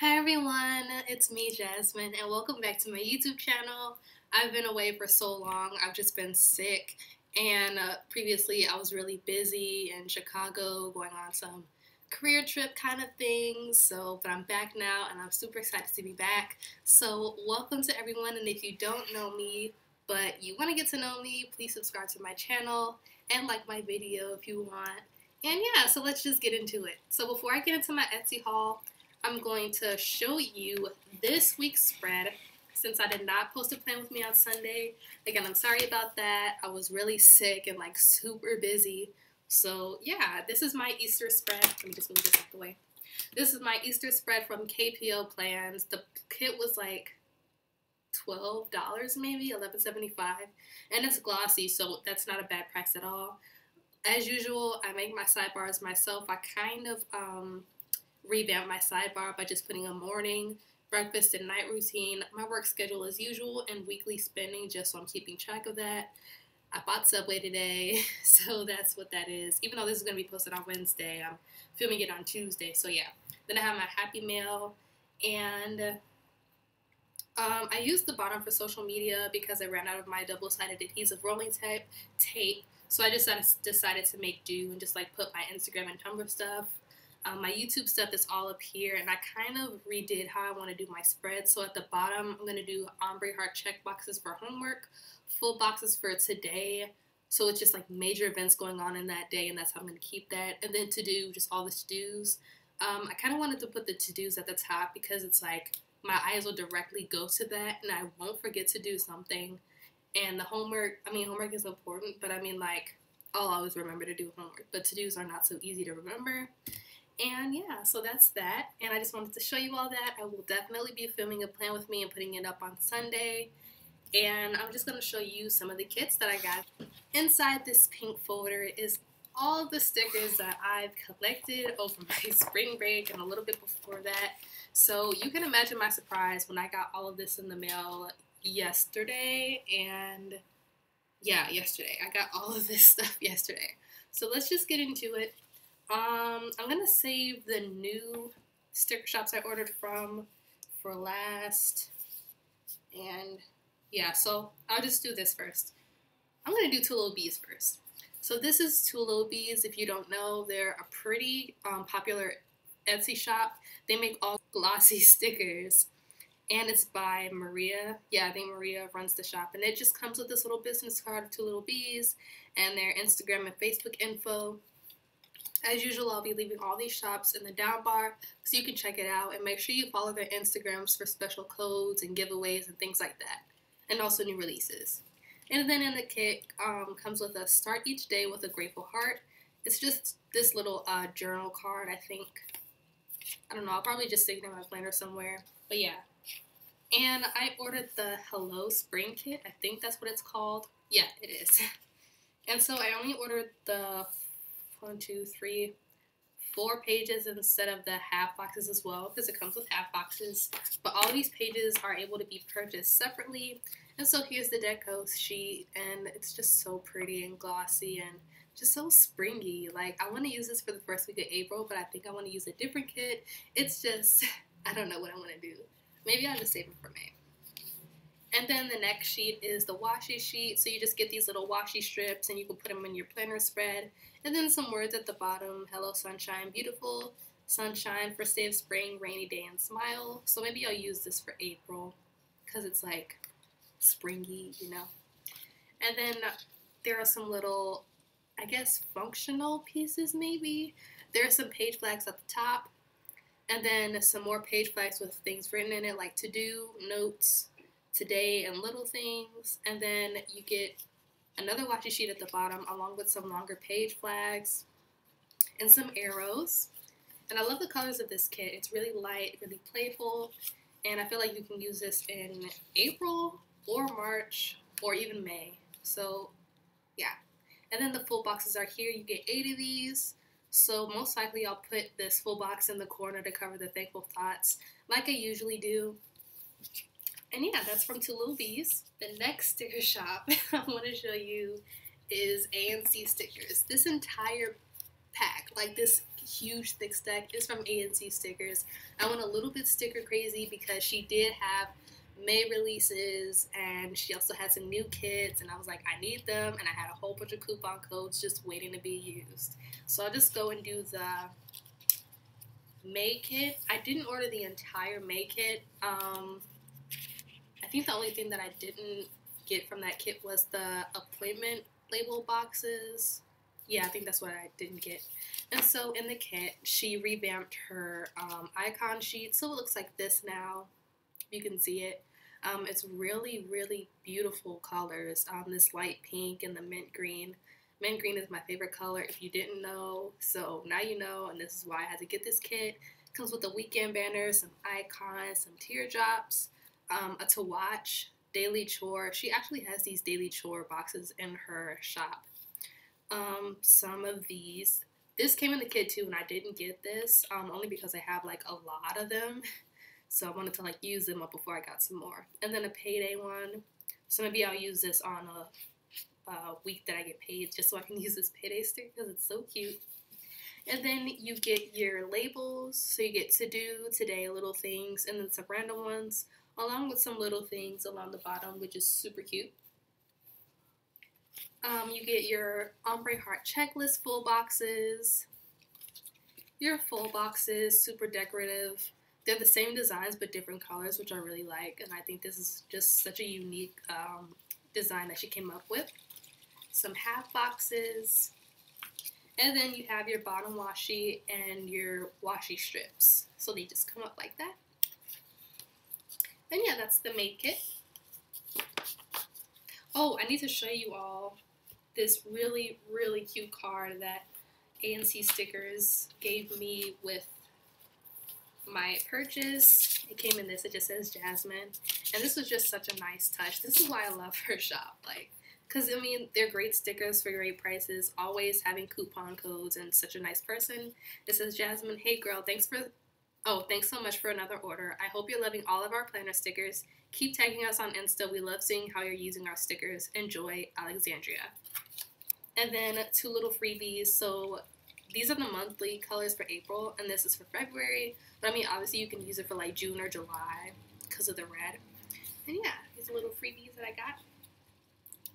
Hi everyone, it's me Jasmine and welcome back to my YouTube channel. I've been away for so long, I've just been sick and uh, previously I was really busy in Chicago going on some career trip kind of things so but I'm back now and I'm super excited to be back. So welcome to everyone and if you don't know me but you want to get to know me please subscribe to my channel and like my video if you want. And yeah so let's just get into it. So before I get into my Etsy haul I'm going to show you this week's spread since I did not post a plan with me on Sunday. Again, I'm sorry about that. I was really sick and like super busy. So yeah, this is my Easter spread. Let me just move this out the way. This is my Easter spread from KPO Plans. The kit was like $12 maybe, $11.75. And it's glossy, so that's not a bad price at all. As usual, I make my sidebars myself. I kind of um, revamp my sidebar by just putting a morning, breakfast, and night routine, my work schedule as usual, and weekly spending just so I'm keeping track of that. I bought Subway today, so that's what that is. Even though this is going to be posted on Wednesday, I'm filming it on Tuesday, so yeah. Then I have my Happy Mail, and um, I used the bottom for social media because I ran out of my double-sided adhesive rolling tape, tape so I just decided to make do and just like put my Instagram and Tumblr stuff um, my YouTube stuff is all up here, and I kind of redid how I want to do my spread. So at the bottom, I'm going to do ombre heart check boxes for homework, full boxes for today. So it's just like major events going on in that day, and that's how I'm going to keep that. And then to do just all the to-dos. Um, I kind of wanted to put the to-dos at the top because it's like my eyes will directly go to that, and I won't forget to do something. And the homework, I mean, homework is important, but I mean, like, I'll always remember to do homework. But to-dos are not so easy to remember. And yeah, so that's that. And I just wanted to show you all that. I will definitely be filming a plan with me and putting it up on Sunday. And I'm just going to show you some of the kits that I got. Inside this pink folder is all the stickers that I've collected over my spring break and a little bit before that. So you can imagine my surprise when I got all of this in the mail yesterday. And yeah, yesterday. I got all of this stuff yesterday. So let's just get into it. Um, I'm gonna save the new sticker shops I ordered from for last. And yeah, so I'll just do this first. I'm gonna do Two Little Bees first. So this is Two Little Bees. If you don't know, they're a pretty um, popular Etsy shop. They make all glossy stickers. And it's by Maria. Yeah, I think Maria runs the shop. And it just comes with this little business card of Two Little Bees and their Instagram and Facebook info. As usual, I'll be leaving all these shops in the down bar so you can check it out and make sure you follow their Instagrams for special codes and giveaways and things like that, and also new releases. And then in the kit um, comes with a start each day with a grateful heart. It's just this little uh, journal card, I think. I don't know, I'll probably just stick it in my planner somewhere, but yeah. And I ordered the Hello Spring Kit. I think that's what it's called. Yeah, it is. And so I only ordered the one, two, three, four pages instead of the half boxes as well because it comes with half boxes. But all these pages are able to be purchased separately. And so here's the deco sheet and it's just so pretty and glossy and just so springy. Like I want to use this for the first week of April, but I think I want to use a different kit. It's just, I don't know what I want to do. Maybe I'll just save it for May. And then the next sheet is the washi sheet. So you just get these little washi strips and you can put them in your planner spread. And then some words at the bottom Hello, sunshine, beautiful. Sunshine, first day of spring, rainy day, and smile. So maybe I'll use this for April because it's like springy, you know. And then there are some little, I guess, functional pieces maybe. There are some page flags at the top. And then some more page flags with things written in it like to do, notes, today, and little things. And then you get another washi sheet at the bottom along with some longer page flags and some arrows. And I love the colors of this kit. It's really light, really playful, and I feel like you can use this in April or March or even May. So yeah. And then the full boxes are here. You get eight of these. So most likely I'll put this full box in the corner to cover the thankful thoughts like I usually do. And yeah, that's from Two Little Bees. The next sticker shop I want to show you is ANC stickers. This entire pack, like this huge thick stack is from ANC Stickers. I went a little bit sticker crazy because she did have May releases and she also had some new kits and I was like I need them and I had a whole bunch of coupon codes just waiting to be used. So I'll just go and do the May kit. I didn't order the entire May kit. Um, think the only thing that I didn't get from that kit was the appointment label boxes. Yeah, I think that's what I didn't get. And so in the kit, she revamped her um, icon sheet. So it looks like this now. You can see it. Um, it's really, really beautiful colors. Um, this light pink and the mint green. Mint green is my favorite color if you didn't know. So now you know, and this is why I had to get this kit. It comes with a weekend banner, some icons, some teardrops, um, a to watch, daily chore. She actually has these daily chore boxes in her shop. Um, some of these. This came in the kit too, and I didn't get this um, only because I have like a lot of them. So I wanted to like use them up before I got some more. And then a payday one. So maybe I'll use this on a, a week that I get paid just so I can use this payday sticker because it's so cute. And then you get your labels. So you get to do, today, little things, and then some random ones, along with some little things along the bottom, which is super cute. Um, you get your ombre heart checklist full boxes, your full boxes, super decorative. They're the same designs but different colors, which I really like, and I think this is just such a unique um, design that she came up with. Some half boxes, and then you have your bottom washi and your washi strips. So they just come up like that. And yeah, that's the May kit. Oh, I need to show you all this really, really cute card that ANC Stickers gave me with my purchase. It came in this. It just says Jasmine. And this was just such a nice touch. This is why I love her shop. Like, because, I mean, they're great stickers for great prices. Always having coupon codes and such a nice person. It says, Jasmine, hey girl, thanks for... Oh, thanks so much for another order. I hope you're loving all of our planner stickers. Keep tagging us on Insta. We love seeing how you're using our stickers. Enjoy, Alexandria. And then two little freebies. So these are the monthly colors for April, and this is for February. But I mean, obviously, you can use it for like June or July because of the red. And yeah, these little freebies that I got.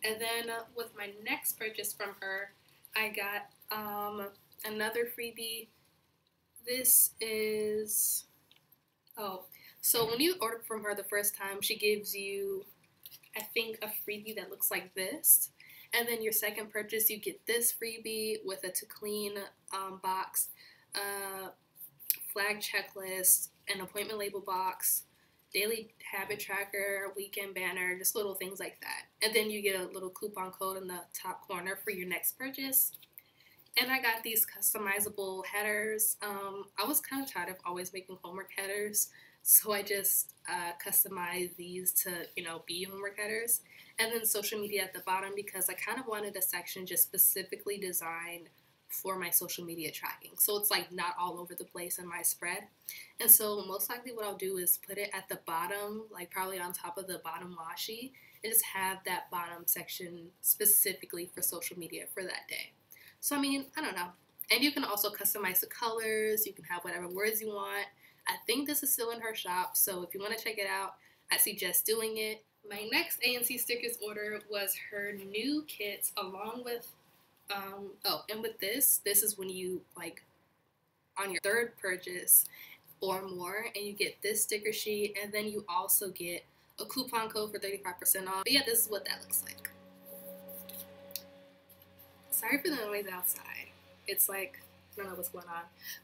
And then uh, with my next purchase from her, I got um, another freebie. This is, oh, so when you order from her the first time, she gives you, I think, a freebie that looks like this. And then your second purchase, you get this freebie with a to clean um, box, uh, flag checklist, an appointment label box, daily habit tracker, weekend banner, just little things like that. And then you get a little coupon code in the top corner for your next purchase. And I got these customizable headers. Um, I was kind of tired of always making homework headers, so I just uh, customized these to, you know, be homework headers and then social media at the bottom because I kind of wanted a section just specifically designed for my social media tracking. So it's like not all over the place in my spread. And so most likely what I'll do is put it at the bottom, like probably on top of the bottom washi, and just have that bottom section specifically for social media for that day. So I mean, I don't know. And you can also customize the colors, you can have whatever words you want. I think this is still in her shop, so if you want to check it out, I suggest doing it. My next ANC stickers order was her new kits along with, um, oh, and with this, this is when you like on your third purchase or more, and you get this sticker sheet, and then you also get a coupon code for 35% off. But yeah, this is what that looks like. Sorry for the noise outside. It's like, I don't know what's going on.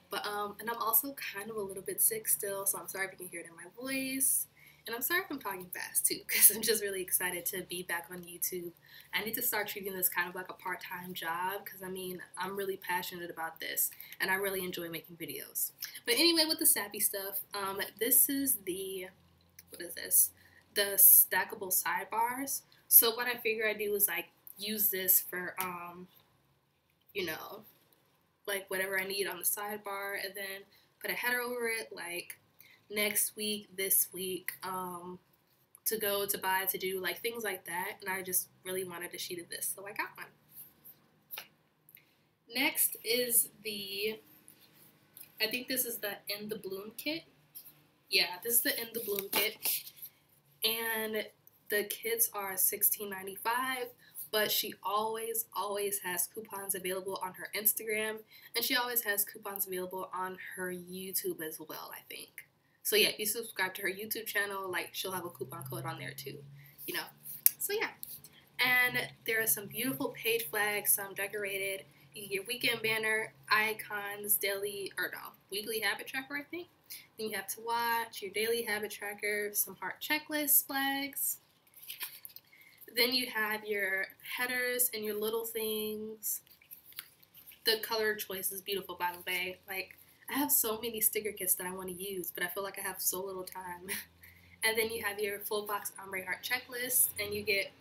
But, um, and I'm also kind of a little bit sick still, so I'm sorry if you can hear it in my voice. And I'm sorry if I'm talking fast too, because I'm just really excited to be back on YouTube. I need to start treating this kind of like a part time job because I mean, I'm really passionate about this and I really enjoy making videos. But anyway, with the sappy stuff, um, this is the, what is this? The stackable sidebars. So what I figure I do is like use this for, um, you know, like whatever I need on the sidebar and then put a header over it, like next week, this week, um, to go, to buy, to do, like things like that. And I just really wanted a sheet of this, so I got one. Next is the I think this is the In the Bloom kit. Yeah, this is the In the Bloom kit. And the kits are $16.95, but she always, always has coupons available on her Instagram, and she always has coupons available on her YouTube as well, I think. So yeah, if you subscribe to her YouTube channel, like she'll have a coupon code on there too, you know. So yeah, and there are some beautiful page flags, some decorated. You get your weekend banner, icons, daily or no weekly habit tracker, I think. Then you have to watch your daily habit tracker, some heart checklist flags. Then you have your headers and your little things. The color choice is beautiful, by the way. Like I have so many sticker kits that I want to use, but I feel like I have so little time. and then you have your full box ombre heart checklist, and you get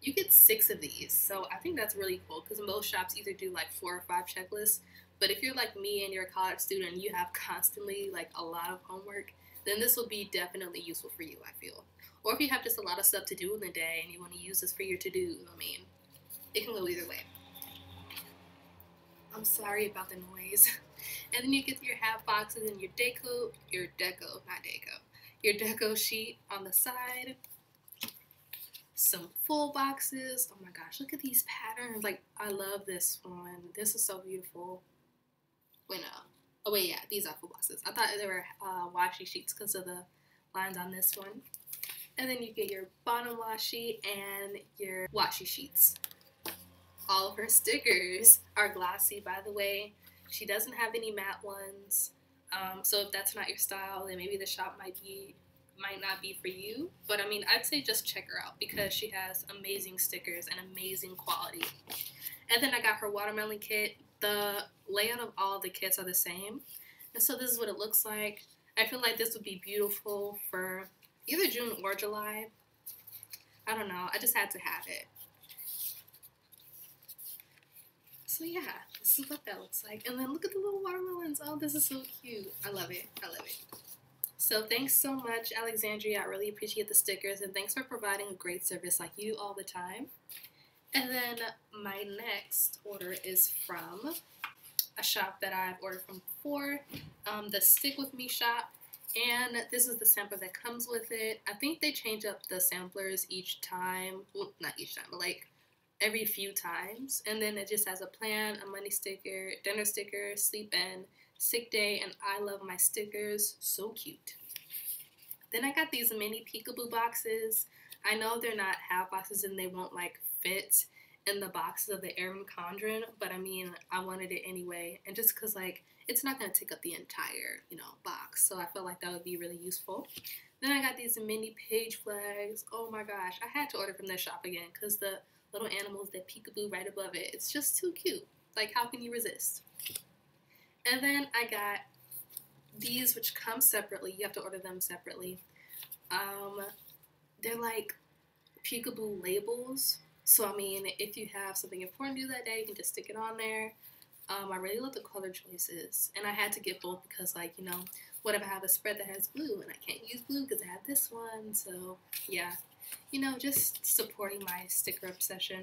you get six of these. So I think that's really cool because most shops either do like four or five checklists. But if you're like me and you're a college student you have constantly like a lot of homework, then this will be definitely useful for you, I feel. Or if you have just a lot of stuff to do in the day and you want to use this for your to do, I mean, it can go either way. I'm sorry about the noise. and then you get your half boxes and your deco, your deco, not deco, your deco sheet on the side. Some full boxes. Oh my gosh, look at these patterns. Like, I love this one. This is so beautiful. Wait, no. Oh, wait, yeah, these are full boxes. I thought they were uh, washi sheets because of the lines on this one. And then you get your bottom washi and your washi sheets all of her stickers are glossy, by the way. She doesn't have any matte ones. Um, so if that's not your style, then maybe the shop might be might not be for you. But I mean, I'd say just check her out because she has amazing stickers and amazing quality. And then I got her watermelon kit. The layout of all the kits are the same. And so this is what it looks like. I feel like this would be beautiful for either June or July. I don't know. I just had to have it. So yeah, this is what that looks like. And then look at the little watermelons. Oh, this is so cute. I love it. I love it. So thanks so much, Alexandria. I really appreciate the stickers and thanks for providing a great service like you all the time. And then my next order is from a shop that I've ordered from before, um, the Stick With Me shop. And this is the sampler that comes with it. I think they change up the samplers each time. Well, not each time, but like every few times. And then it just has a plan, a money sticker, dinner sticker, sleep in, sick day, and I love my stickers. So cute. Then I got these mini peekaboo boxes. I know they're not half boxes and they won't like fit in the boxes of the Erin Condren, but I mean, I wanted it anyway. And just because like it's not going to take up the entire, you know, box. So I felt like that would be really useful. Then I got these mini page flags. Oh my gosh, I had to order from this shop again because the little animals that peekaboo right above it. It's just too cute. Like, how can you resist? And then I got these, which come separately. You have to order them separately. Um, they're like peekaboo labels. So, I mean, if you have something important to do that day, you can just stick it on there. Um, I really love the color choices. And I had to get both because, like, you know, what if I have a spread that has blue and I can't use blue because I have this one? So, yeah, you know, just supporting my sticker obsession.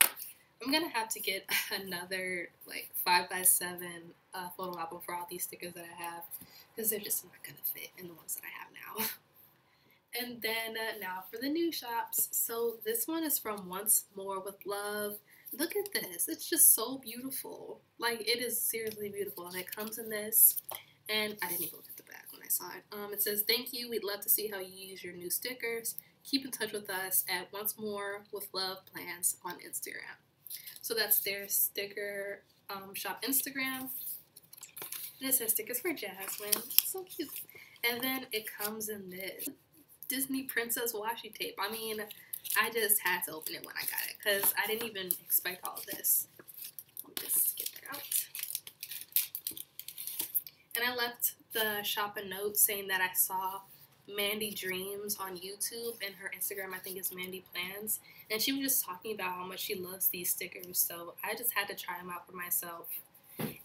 I'm gonna have to get another like five by seven uh, photo album for all these stickers that I have because they're just not gonna fit in the ones that I have now. and then uh, now for the new shops. So this one is from Once More with Love. Look at this. It's just so beautiful. Like it is seriously beautiful. And it comes in this. And I didn't even look at the back when I saw it. Um, it says, thank you. We'd love to see how you use your new stickers keep in touch with us at Once More with Love Plans on Instagram. So that's their sticker um, shop Instagram. And it says stickers for Jasmine. So cute. And then it comes in this Disney Princess washi tape. I mean, I just had to open it when I got it because I didn't even expect all this. Let me just get that out. And I left the shop a note saying that I saw Mandy Dreams on YouTube and her Instagram, I think is Mandy Plans. And she was just talking about how much she loves these stickers. So I just had to try them out for myself.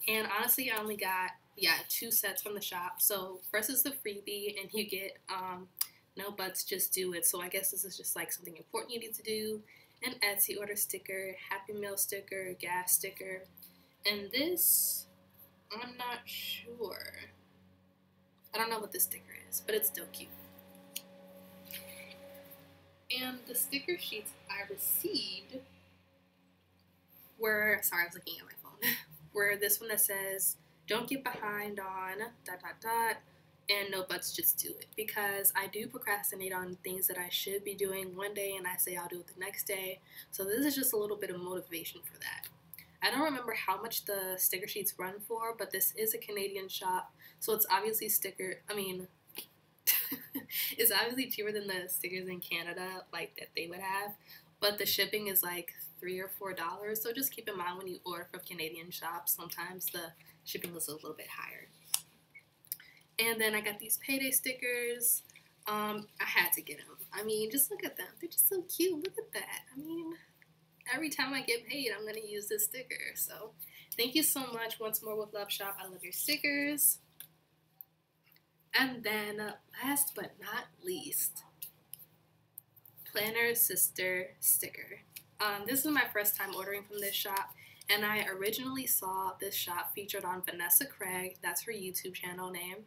And honestly, I only got, yeah, two sets from the shop. So first is the freebie, and you get um, no buts, just do it. So I guess this is just like something important you need to do. An Etsy order sticker, Happy Mail sticker, gas sticker. And this I'm not sure. I don't know what this sticker is, but it's still cute. And the sticker sheets I received were, sorry, I was looking at my phone, were this one that says, don't get behind on dot dot dot and no buts just do it. Because i do procrastinate on things that i should be doing one day and i say i'll do it the next day. So this is just a little bit of motivation for that. I don't remember how much the sticker sheets run for but this is a canadian shop so it's obviously sticker i mean it's obviously cheaper than the stickers in canada like that they would have but the shipping is like three or four dollars so just keep in mind when you order from canadian shops sometimes the shipping was a little bit higher and then I got these payday stickers. Um, I had to get them. I mean, just look at them. They're just so cute. Look at that. I mean, every time I get paid, I'm going to use this sticker. So thank you so much once more with Love Shop. I love your stickers. And then uh, last but not least, Planner Sister sticker. Um, this is my first time ordering from this shop. And I originally saw this shop featured on Vanessa Craig, that's her YouTube channel name.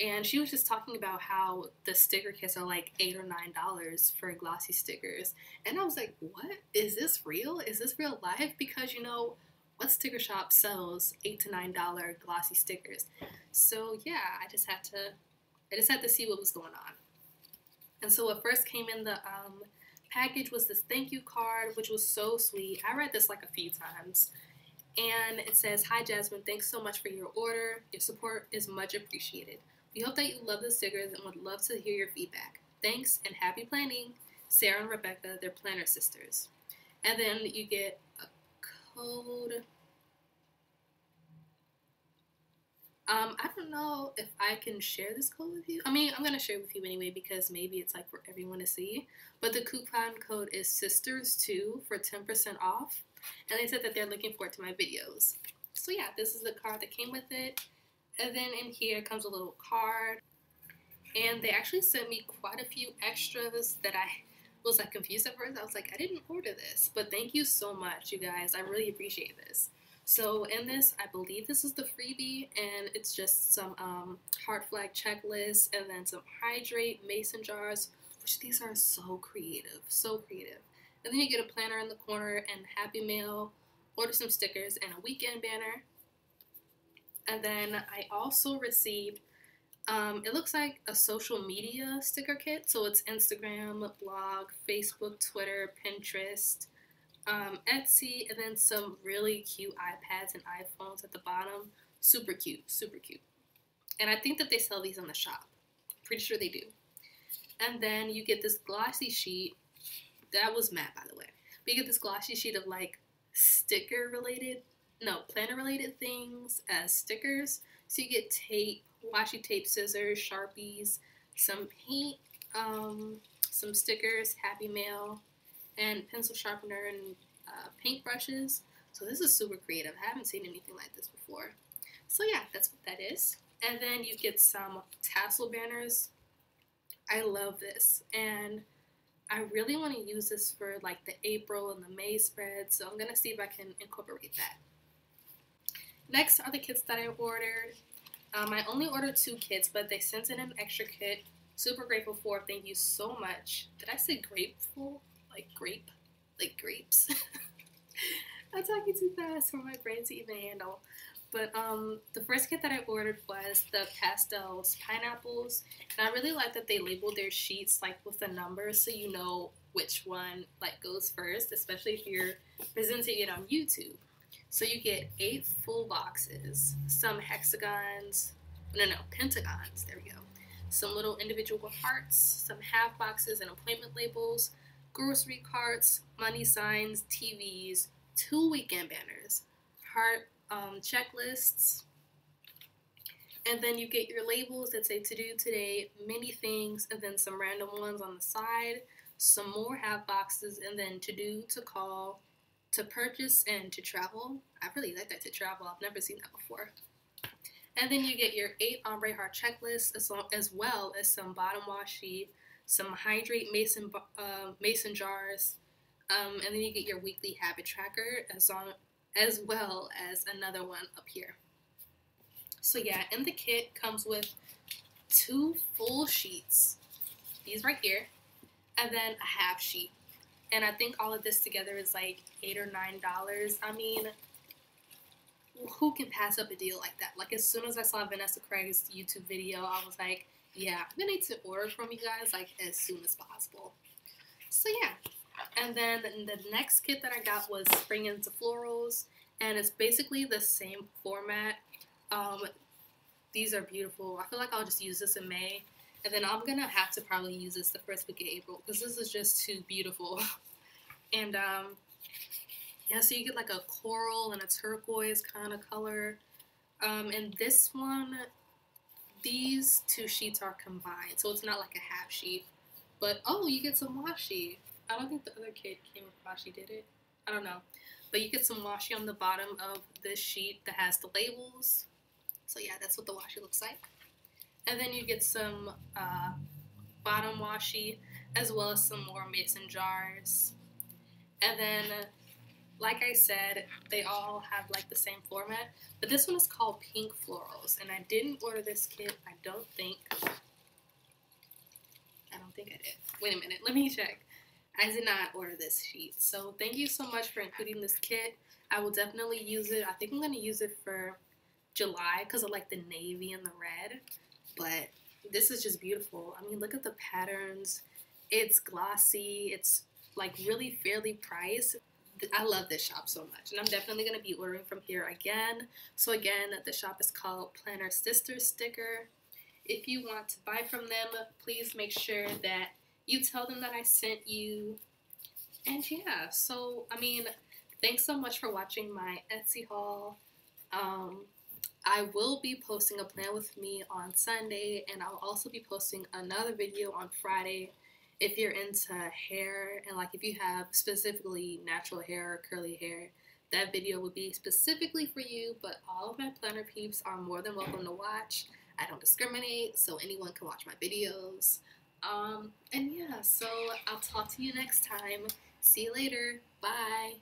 And she was just talking about how the sticker kits are like eight or nine dollars for glossy stickers. And I was like, what? Is this real? Is this real life? Because you know, what sticker shop sells eight to nine dollar glossy stickers? So yeah, I just had to I just had to see what was going on. And so what first came in the um, package was this thank you card, which was so sweet. I read this like a few times. And it says, Hi Jasmine, thanks so much for your order. Your support is much appreciated. We hope that you love the stickers and would love to hear your feedback. Thanks and happy planning, Sarah and Rebecca, they're planner sisters. And then you get a code. Um, I don't know if I can share this code with you. I mean, I'm gonna share it with you anyway because maybe it's like for everyone to see. But the coupon code is Sisters2 for 10% off. And they said that they're looking forward to my videos. So yeah, this is the card that came with it. And then in here comes a little card. And they actually sent me quite a few extras that I was like confused at first. I was like, I didn't order this. But thank you so much, you guys. I really appreciate this. So in this, I believe this is the freebie, and it's just some um, heart flag checklist, and then some hydrate mason jars, which these are so creative, so creative. And then you get a planner in the corner and Happy Mail, order some stickers, and a weekend banner. And then I also received, um, it looks like a social media sticker kit. So it's Instagram, blog, Facebook, Twitter, Pinterest, um, Etsy, and then some really cute iPads and iPhones at the bottom. Super cute, super cute. And I think that they sell these on the shop. Pretty sure they do. And then you get this glossy sheet. That was matte, by the way. But you get this glossy sheet of like sticker related, no, planner related things as stickers. So you get tape, washi tape, scissors, sharpies, some paint, um, some stickers, Happy Mail, and pencil sharpener and uh, paint brushes. So this is super creative. I haven't seen anything like this before. So yeah, that's what that is. And then you get some tassel banners. I love this. And I really want to use this for like the April and the May spread. So I'm going to see if I can incorporate that. Next are the kits that I ordered. Um, I only ordered two kits, but they sent in an extra kit. Super grateful for. Thank you so much. Did I say grateful? Like grape, like grapes. I'm talking too fast for my brain to even handle. But um, the first kit that I ordered was the pastels pineapples, and I really like that they labeled their sheets like with the numbers, so you know which one like goes first, especially if you're presenting it on YouTube. So you get eight full boxes, some hexagons, no, no, pentagons. There we go. Some little individual hearts, some half boxes and appointment labels, grocery carts, money signs, TVs, two weekend banners, heart um, checklists, and then you get your labels that say to do today, many things, and then some random ones on the side, some more have boxes, and then to do, to call, to purchase, and to travel. I really like that to travel. I've never seen that before. And then you get your eight ombre heart checklist as, as well as some bottom washi some hydrate mason uh, mason jars, um, and then you get your weekly habit tracker as on as well as another one up here. So yeah, and the kit comes with two full sheets. These right here. And then a half sheet. And I think all of this together is like eight or nine dollars. I mean, who can pass up a deal like that? Like as soon as I saw Vanessa Craig's YouTube video, I was like, yeah, I'm gonna need to order from you guys like as soon as possible. So yeah. And then the next kit that I got was Spring into Florals, and it's basically the same format. Um, these are beautiful. I feel like I'll just use this in May, and then I'm gonna have to probably use this the first week of April because this is just too beautiful. and um, yeah, so you get like a coral and a turquoise kind of color. Um, and this one, these two sheets are combined, so it's not like a half sheet. But oh, you get some washi. I don't think the other kid came with washi, did it? I don't know. But you get some washi on the bottom of this sheet that has the labels. So yeah, that's what the washi looks like. And then you get some uh, bottom washi as well as some more mason jars. And then like I said, they all have like the same format, but this one is called Pink Florals, and I didn't order this kit. I don't think. I don't think I did. Wait a minute, let me check. I did not order this sheet, so thank you so much for including this kit. I will definitely use it. I think I'm gonna use it for July because I like the navy and the red, but this is just beautiful. I mean, look at the patterns. It's glossy. It's like really fairly priced. I love this shop so much, and I'm definitely going to be ordering from here again. So again, the shop is called Planner Sister Sticker. If you want to buy from them, please make sure that you tell them that I sent you. And yeah, so I mean, thanks so much for watching my Etsy haul. Um, I will be posting a plan with me on Sunday, and I'll also be posting another video on Friday if you're into hair and like if you have specifically natural hair or curly hair, that video would be specifically for you. But all of my planner peeps are more than welcome to watch. I don't discriminate, so anyone can watch my videos. Um, and yeah, so I'll talk to you next time. See you later. Bye.